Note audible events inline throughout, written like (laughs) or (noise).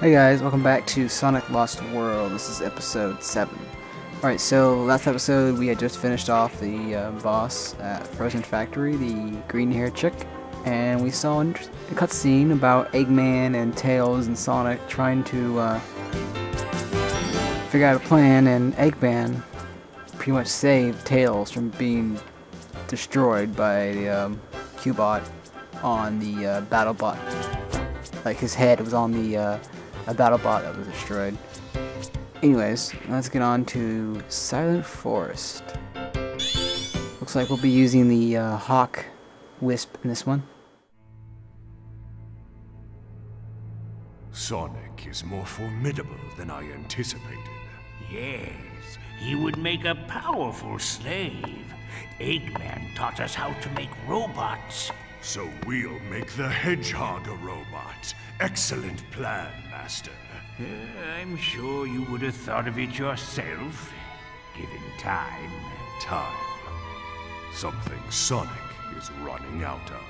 Hey guys, welcome back to Sonic Lost World. This is episode 7. Alright, so last episode we had just finished off the uh, boss at Frozen Factory, the green hair chick, and we saw a cutscene about Eggman and Tails and Sonic trying to uh, figure out a plan, and Eggman pretty much saved Tails from being destroyed by the um, Cubot on the uh, BattleBot. Like his head was on the uh, a battle bot that was destroyed. Anyways, let's get on to Silent Forest. Looks like we'll be using the uh, Hawk Wisp in this one. Sonic is more formidable than I anticipated. Yes, he would make a powerful slave. Eggman taught us how to make robots. So we'll make the Hedgehog a robot. Excellent plan, Master. Uh, I'm sure you would have thought of it yourself, given time. Time. Something Sonic is running out of.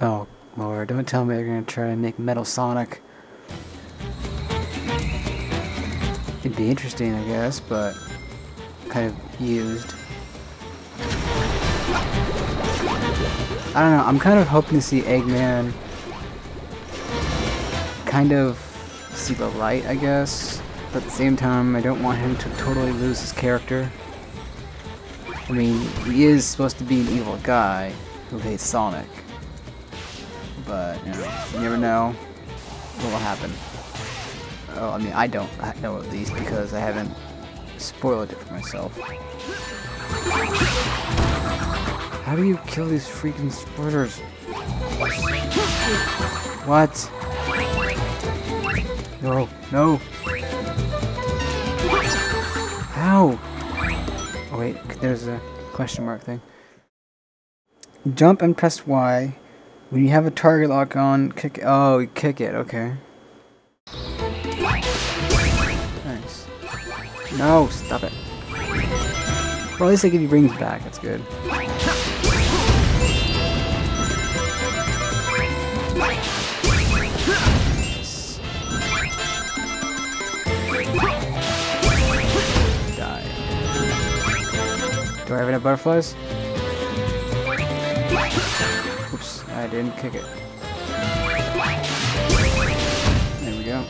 Oh, Lord, don't tell me they're gonna try to make Metal Sonic. It'd be interesting, I guess, but kind of used. I don't know, I'm kind of hoping to see Eggman kind of see the light, I guess. But at the same time, I don't want him to totally lose his character. I mean, he is supposed to be an evil guy who hates Sonic. But, you know, you never know what will happen. Oh, I mean, I don't know at least because I haven't spoiled it for myself. How do you kill these freaking splitters? What? No, no. How? Oh wait, there's a question mark thing. Jump and press Y. When you have a target lock on, kick Oh, kick it, okay. No, stop it. Well, at least they give you rings back, that's good. Die. Do I have any butterflies? Oops, I didn't kick it. There we go.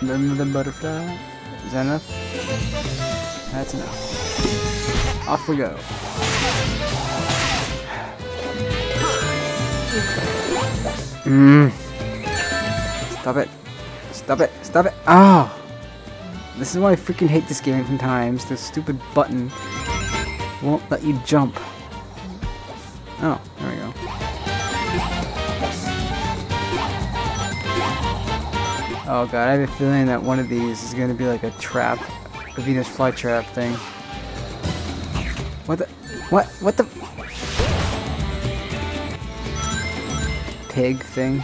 Another butterfly. Is that enough? That's enough. Off we go. Mmm. Stop it. Stop it. Stop it. Ah! Oh. This is why I freaking hate this game sometimes. This stupid button won't let you jump. Oh, there we go. Oh god, I have a feeling that one of these is gonna be like a trap. A Venus flytrap thing. What the? What? What the? Pig thing.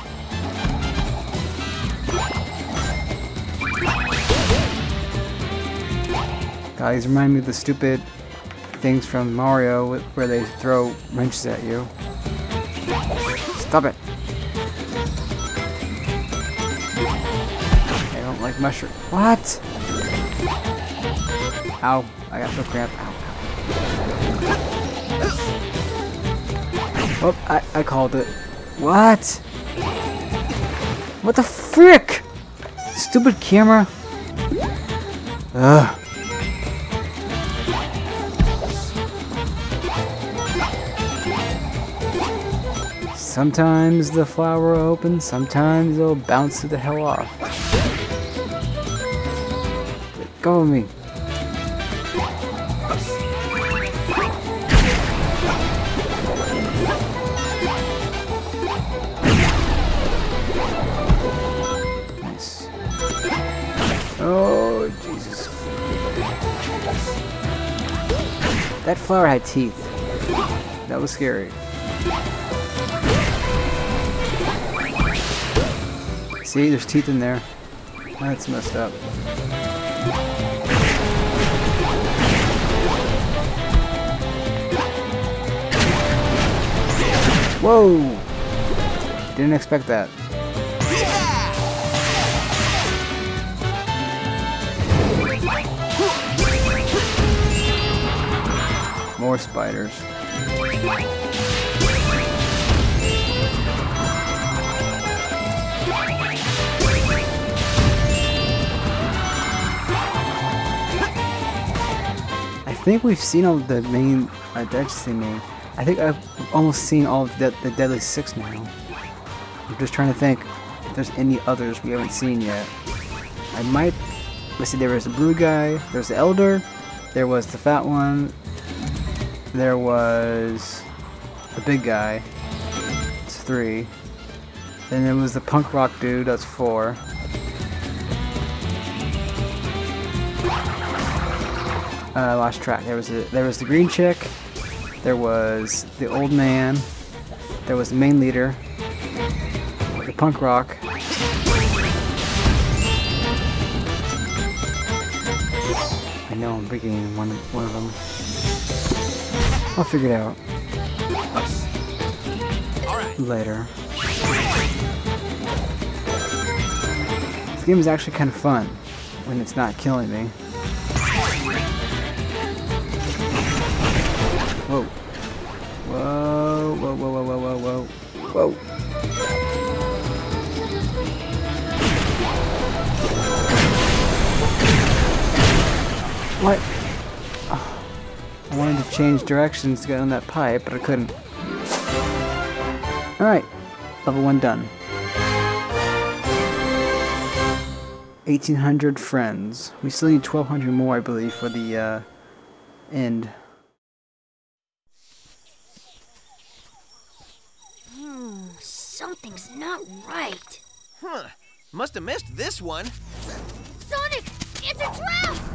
God, these remind me of the stupid things from Mario where they throw wrenches at you. Stop it. I don't like mushroom. What? Ow. I got so cramp. Ow. Oh, I, I called it. What? What the frick? Stupid camera. Ugh. Sometimes the flower will open, sometimes it'll bounce to the hell off. Go of me. That flower had teeth. That was scary. See, there's teeth in there. That's messed up. Whoa! Didn't expect that. More spiders. I think we've seen all the main. Uh, just main? I think I've almost seen all of the, the Deadly Six now. I'm just trying to think if there's any others we haven't seen yet. I might. Let's see. There was the blue guy. There was the Elder. There was the fat one. There was the big guy. It's three. Then there was the punk rock dude. That's four. Uh, lost track. There was a, there was the green chick. There was the old man. There was the main leader. The punk rock. I know I'm forgetting one one of them. I'll figure it out. Later. This game is actually kind of fun when it's not killing me. Whoa. Whoa, whoa, whoa, whoa, whoa, whoa, whoa. Whoa. What? I wanted to change directions to get on that pipe, but I couldn't. Alright, level 1 done. 1800 friends. We still need 1200 more, I believe, for the uh, end. Hmm, something's not right. Huh. Must have missed this one. Sonic, it's a trap!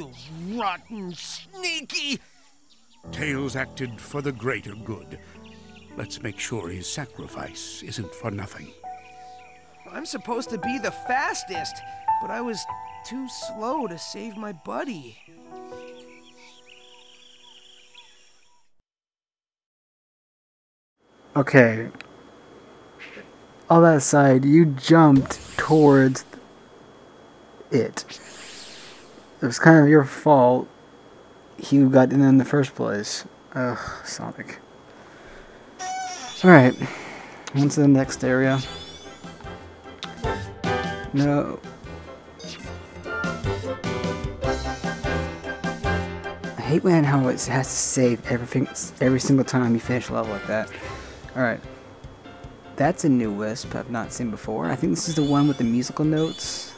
Those rotten, sneaky... Tails acted for the greater good. Let's make sure his sacrifice isn't for nothing. I'm supposed to be the fastest, but I was too slow to save my buddy. Okay. All that aside, you jumped towards it. It was kind of your fault. He got in in the first place. Ugh, Sonic. Alright. On to the next area. No. I hate when how it has to save everything every single time you finish a level like that. Alright. That's a new Wisp I've not seen before. I think this is the one with the musical notes.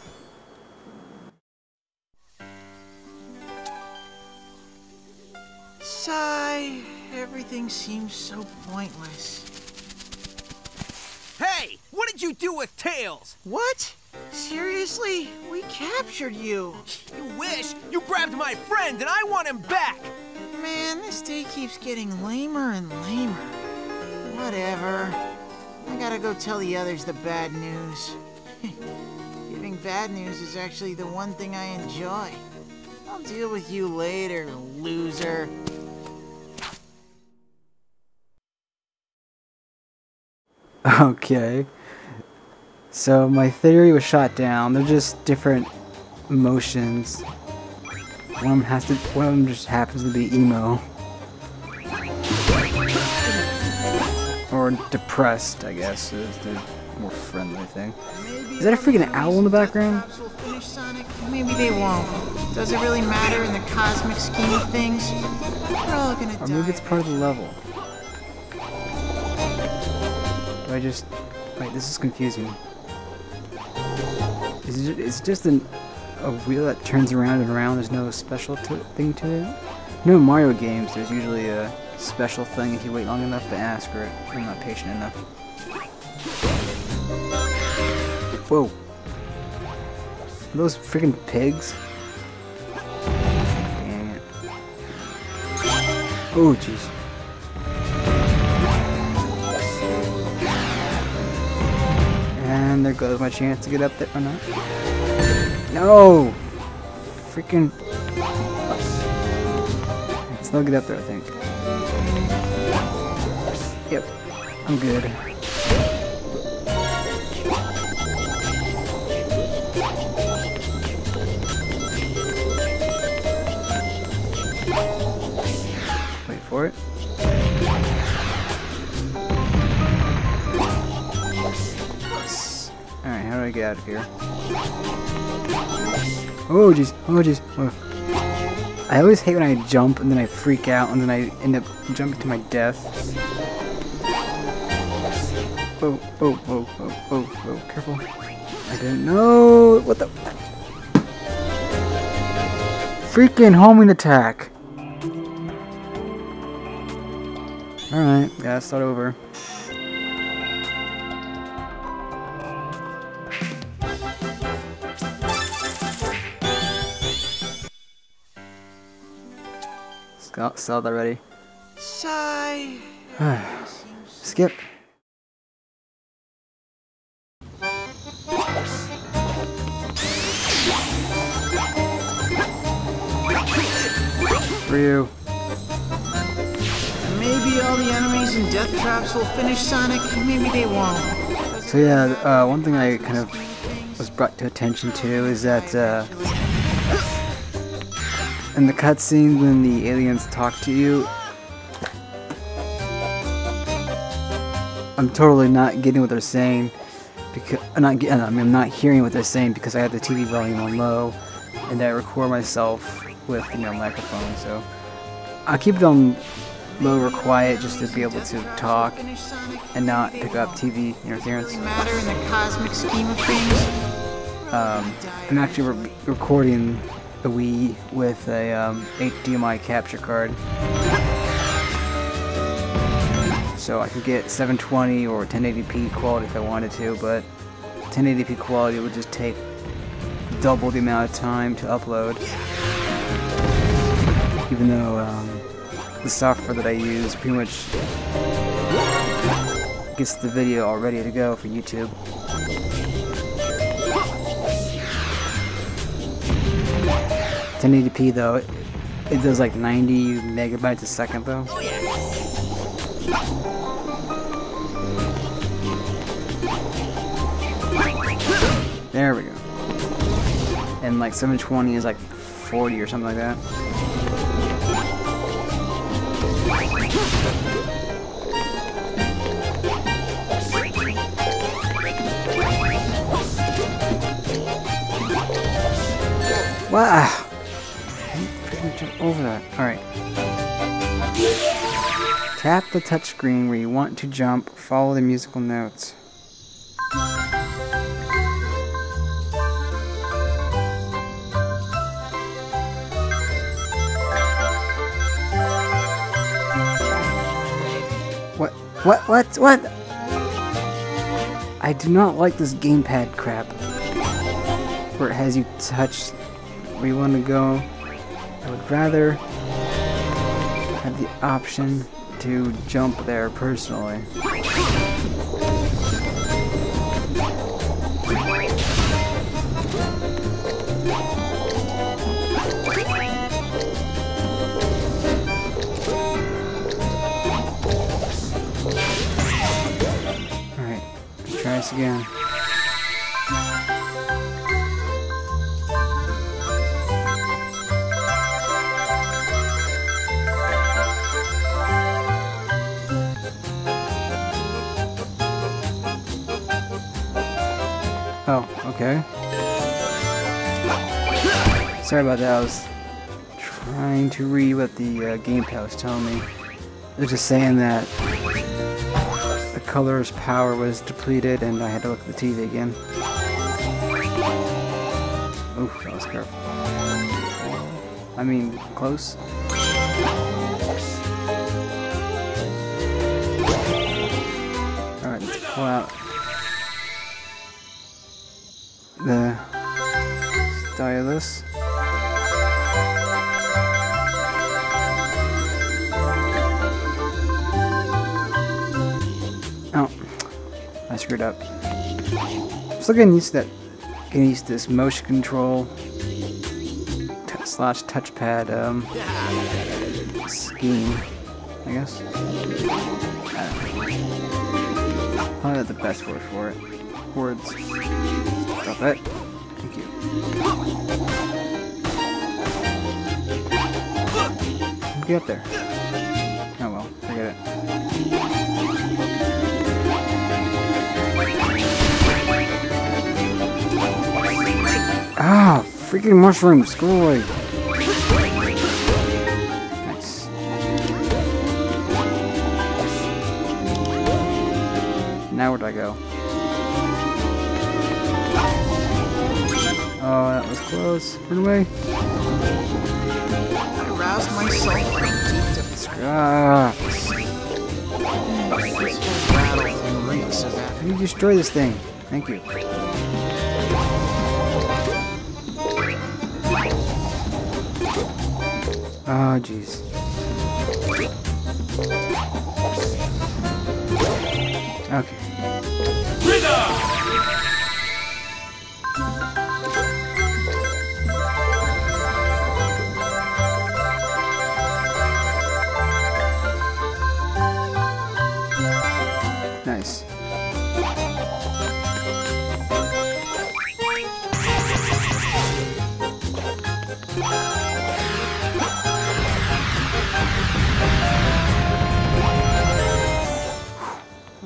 Everything seems so pointless. Hey, what did you do with Tails? What? Seriously? We captured you. You wish! You grabbed my friend and I want him back! Man, this day keeps getting lamer and lamer. Whatever. I gotta go tell the others the bad news. (laughs) Giving bad news is actually the one thing I enjoy. I'll deal with you later, loser. (laughs) Okay. So my theory was shot down. They're just different emotions. One of them has to. One of them just happens to be emo. Or depressed, I guess, is the more friendly thing. Is that a freaking owl in the background? Triceratops will finish Sonic. Maybe they won't. Does it really matter in the cosmic scheme of things? We're all gonna Or die. maybe it's part of the level. Do I just... Wait, this is confusing. Is it, it's just an, a wheel that turns around and around, there's no special thing to it? In Mario games, there's usually a special thing if you wait long enough to ask or. I'm not patient enough. Whoa. Are those freaking pigs? Oh, jeez. And there goes my chance to get up there or not. No! Freaking. still get up there, I think. Yep, I'm good. I get out of here? Oh jeez, oh jeez. Oh. I always hate when I jump and then I freak out and then I end up jumping to my death. Oh, oh, oh, oh, oh, oh, careful. I didn't know. What the? Freaking homing attack. Alright, gotta start over. Scott saw that already. Sigh. (sighs) Skip. Ryu. Maybe all the enemies and death traps will finish Sonic. Maybe they won't. So yeah, uh, one thing I kind of was brought to attention to is that uh, in the cutscene when the aliens talk to you, I'm totally not getting what they're saying because I'm not getting. I mean, I'm not hearing what they're saying because I have the TV volume on low, and I record myself with you know microphone. So I'll keep it on low or quiet just to be able to talk and not pick up TV interference. Matter in the cosmic scheme of things. Um, I'm actually re- recording the Wii with a um, HDMI capture card. So I could get 720 or 1080p quality if I wanted to, but 1080p quality would just take double the amount of time to upload. Even though um, the software that I use pretty much gets the video all ready to go for YouTube. 1080p though, it, it does like 90 megabytes a second though. Oh, there we go. And like 720 is like 40 or something like that. Wow. Over that. Alright. Tap the touchscreen where you want to jump, follow the musical notes. What? What? What? What? I do not like this gamepad crap. Where it has you touch where you want to go. I would rather have the option to jump there personally. Alright, try this again. Okay. Sorry about that. I was trying to read what the uh, gamepad was telling me. It was just saying that the color's power was depleted and I had to look at the TV again. Oof, that was careful. I mean, close. Alright, let's pull out stylus. Oh, I screwed up. Still getting used to that. Getting used to this motion control slash touchpad um, scheme, I guess. I don't. Probably the best word for it. Words. Stop it. Get there. Oh well, forget it. Ah, freaking mushrooms, go away. Nice. Now where'd I go? Oh, that was close. Run away. I roused myself from deep to Ah, This whole battle thing reeks of that. how do you destroy this thing? Thank you. Oh, jeez. Okay.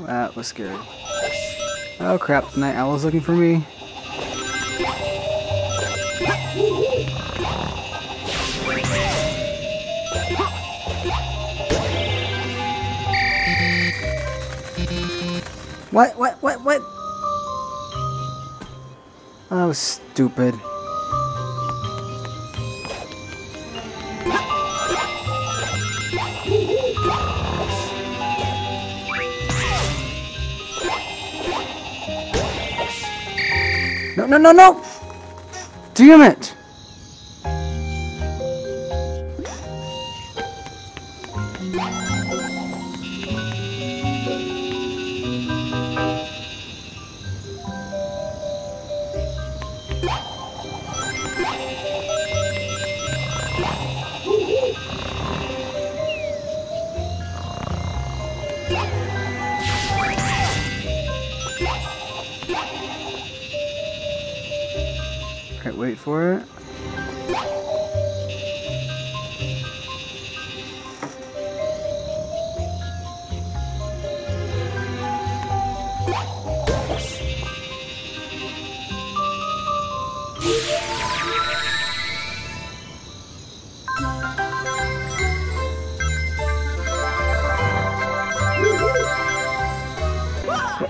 That was scary. Oh crap, the night owl's looking for me. What? What? What? What? Was stupid. No, no, no! Damn it! Alright, wait for it.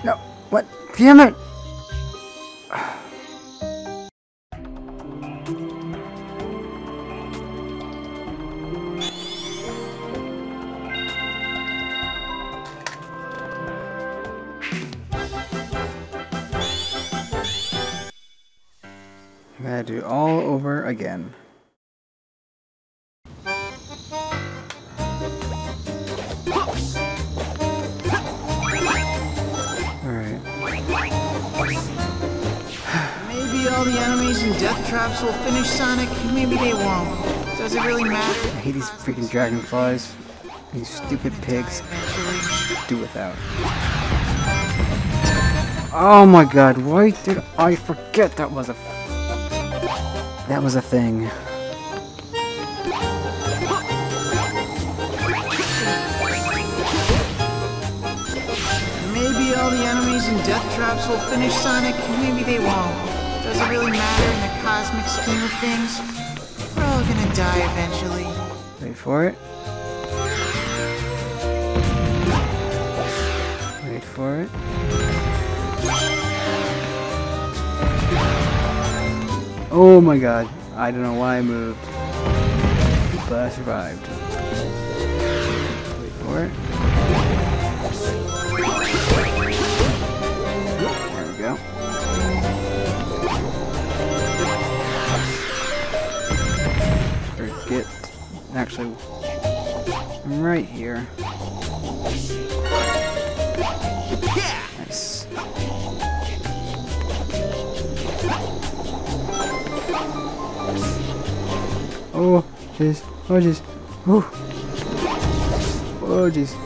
No. What? Damn it! I do all over again. Alright. Maybe all the enemies and death traps will finish Sonic, maybe they won't. Does it really matter? I hate these freaking dragonflies. These stupid pigs. Do without. Oh my god, why did I forget that was a... That was a thing. Maybe all the enemies and death traps will finish Sonic, maybe they won't. Does it really matter in the cosmic scheme of things? We're all gonna die eventually. Wait for it. Wait for it. Oh my god. I don't know why I moved. But I survived. Wait for it. There we go. Forget. Actually, I'm right here. Oh, jeez. Oh, jeez. Oh. Jeez.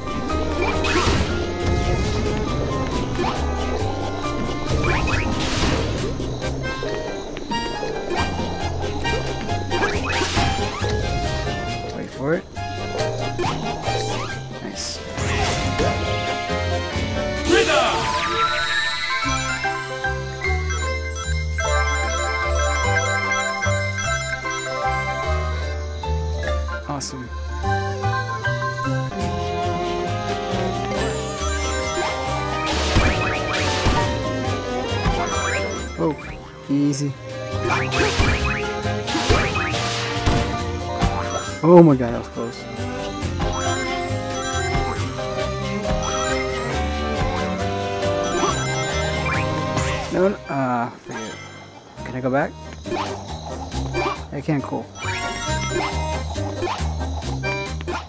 Oh my god, that was close. No, uh. Can I go back? I can, cool.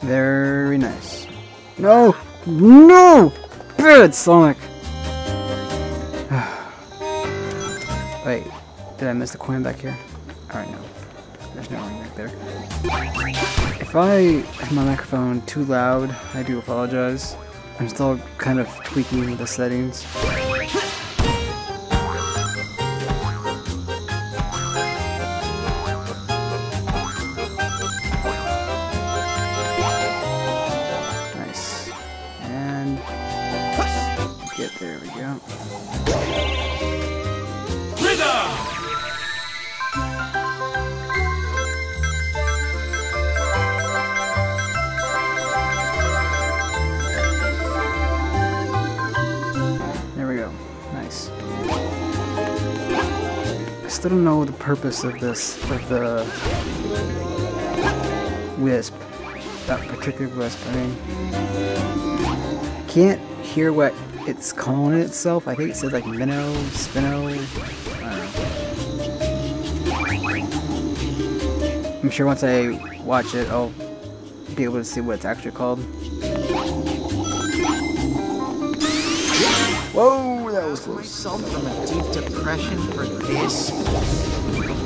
Very nice. No! No! Good, Sonic! (sighs) Wait, did I miss the coin back here? Alright, no. There's no ring back there. If I have my microphone too loud, I do apologize. I'm still kind of tweaking the settings. Don't know the purpose of this, of the wisp. That particular wisp. I mean, can't hear what it's calling itself. I think it says like minnow, spinno. I don't know. I'm sure once I watch it, I'll be able to see what it's actually called. Whoa, that close. myself from a deep depression for this. This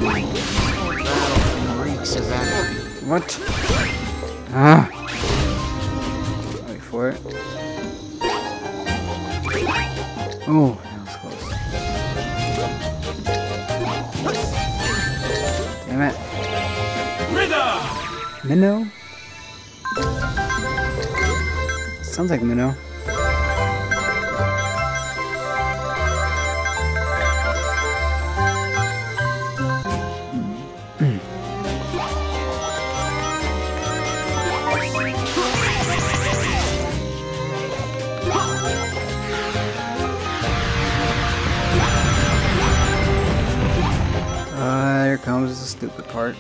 battle reeks of that. What? Ah. Wait for it. Oh, that was close. Damn it. Minnow? Sounds like Minnow. Part.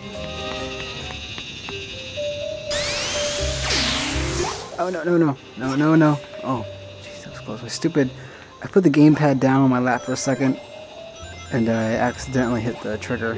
Oh no no no no no no! Oh, jeez, that was close. I stupid. I put the gamepad down on my lap for a second, and I accidentally hit the trigger.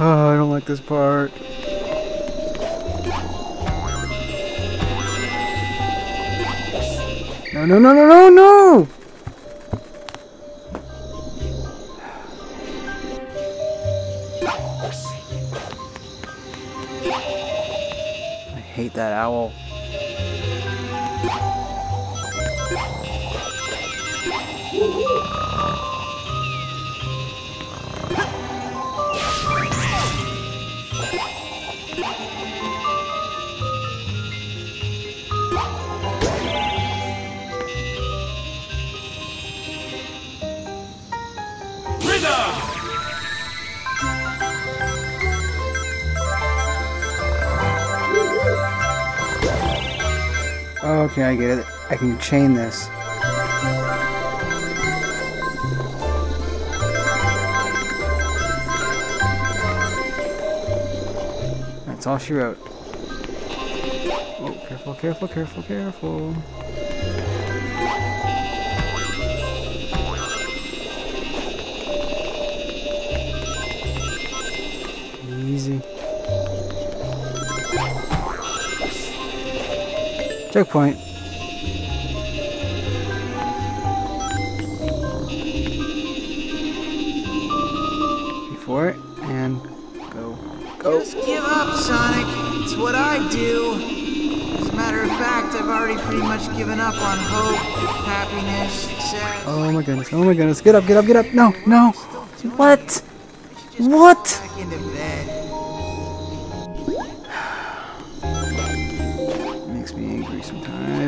Oh, (sighs) I don't like this part. No, no, no, no, no, no! Yakuza! Okay, I get it. I can chain this. That's all she wrote. Oh, careful, careful, careful, careful. Checkpoint. Before it and go. Go. Just give up, Sonic. It's what I do. As a matter of fact, I've already pretty much given up on hope, happiness, success. Oh my goodness. Oh my goodness. Get up, get up, get up. No, no. What? What?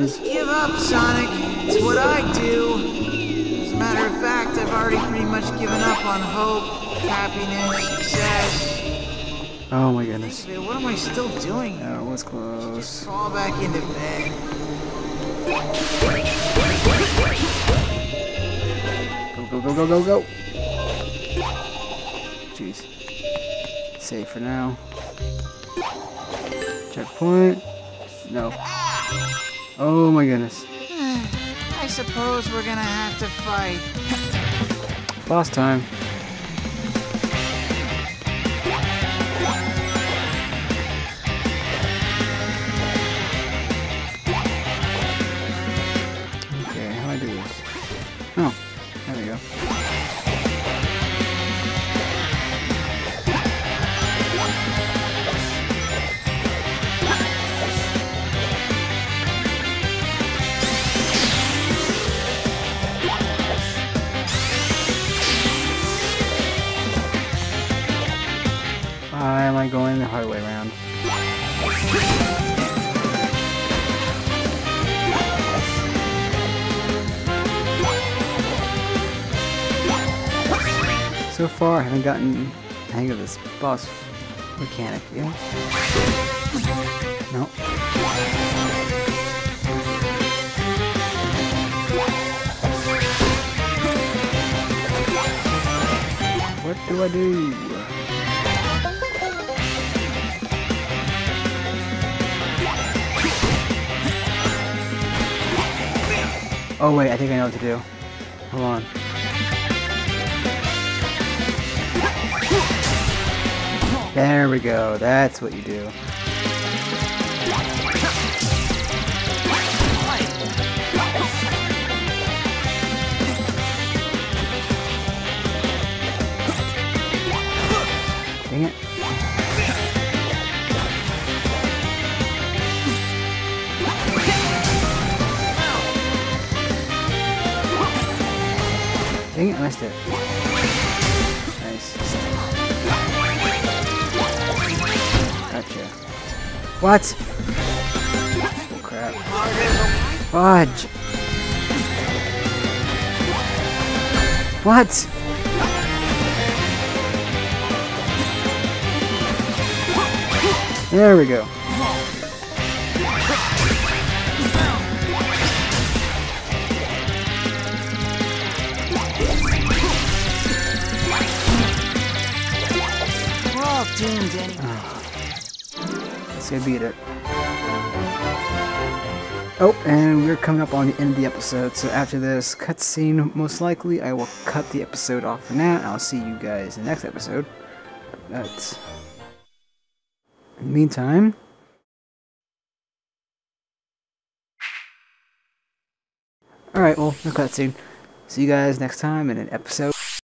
Sometimes. Give up, Sonic. It's what I do. As a matter of fact, I've already pretty much given up on hope, happiness, success. Oh my goodness. What am I still doing? That was close. Fall back into bed. Go, go, go, go, go, go. Jeez. Save for now. Checkpoint. No. Oh my goodness. (sighs) I suppose we're gonna have to fight. Boss time. Haven't gotten the hang of this boss mechanic yet. No. What do I do? Oh wait, I think I know what to do. Hold on. There we go. That's what you do. Dang it. Dang it, I missed it. Gotcha. What? Oh crap. Fudge! What? There we go. We're all doomed anyway. Let's beat it. Oh, and we're coming up on the end of the episode, so after this cutscene, most likely I will cut the episode off for now, I'll see you guys in the next episode. But, in the meantime, Alright, well, no cutscene. See you guys next time in an episode.